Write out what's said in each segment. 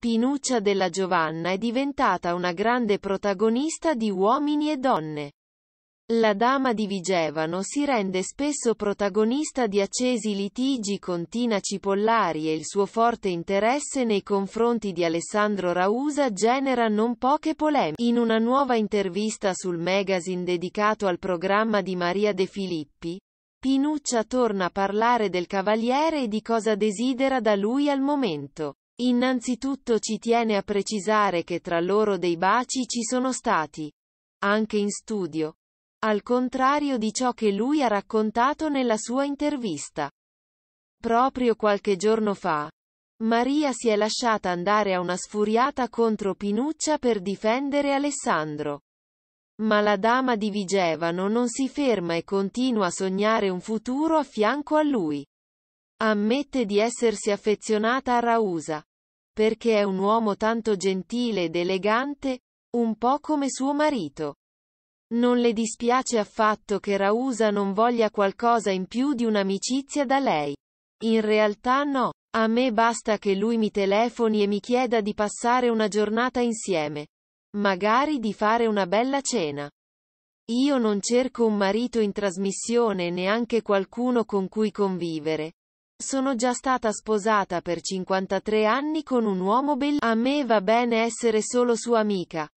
Pinuccia della Giovanna è diventata una grande protagonista di Uomini e Donne. La dama di Vigevano si rende spesso protagonista di accesi litigi con Tina Cipollari e il suo forte interesse nei confronti di Alessandro Rausa genera non poche polemiche. In una nuova intervista sul magazine dedicato al programma di Maria De Filippi, Pinuccia torna a parlare del cavaliere e di cosa desidera da lui al momento. Innanzitutto ci tiene a precisare che tra loro dei baci ci sono stati. Anche in studio al contrario di ciò che lui ha raccontato nella sua intervista. Proprio qualche giorno fa, Maria si è lasciata andare a una sfuriata contro Pinuccia per difendere Alessandro. Ma la dama di Vigevano non si ferma e continua a sognare un futuro a fianco a lui. Ammette di essersi affezionata a Rausa. Perché è un uomo tanto gentile ed elegante, un po' come suo marito. Non le dispiace affatto che Rausa non voglia qualcosa in più di un'amicizia da lei. In realtà no. A me basta che lui mi telefoni e mi chieda di passare una giornata insieme. Magari di fare una bella cena. Io non cerco un marito in trasmissione neanche qualcuno con cui convivere. Sono già stata sposata per 53 anni con un uomo bellissimo. A me va bene essere solo sua amica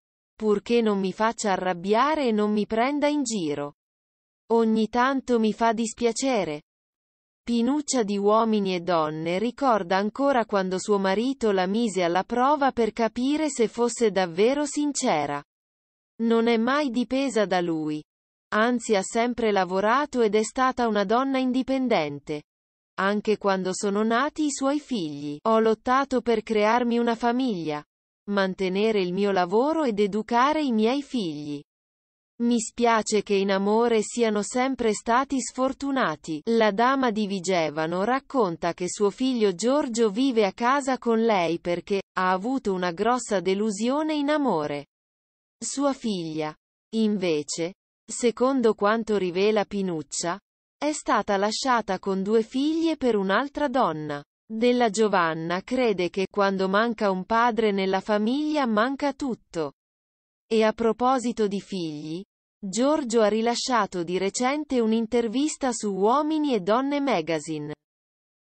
purché non mi faccia arrabbiare e non mi prenda in giro. Ogni tanto mi fa dispiacere. Pinuccia di uomini e donne ricorda ancora quando suo marito la mise alla prova per capire se fosse davvero sincera. Non è mai dipesa da lui. Anzi ha sempre lavorato ed è stata una donna indipendente. Anche quando sono nati i suoi figli, ho lottato per crearmi una famiglia mantenere il mio lavoro ed educare i miei figli. Mi spiace che in amore siano sempre stati sfortunati. La dama di Vigevano racconta che suo figlio Giorgio vive a casa con lei perché ha avuto una grossa delusione in amore. Sua figlia, invece, secondo quanto rivela Pinuccia, è stata lasciata con due figlie per un'altra donna. Della Giovanna crede che, quando manca un padre nella famiglia manca tutto. E a proposito di figli, Giorgio ha rilasciato di recente un'intervista su Uomini e Donne Magazine.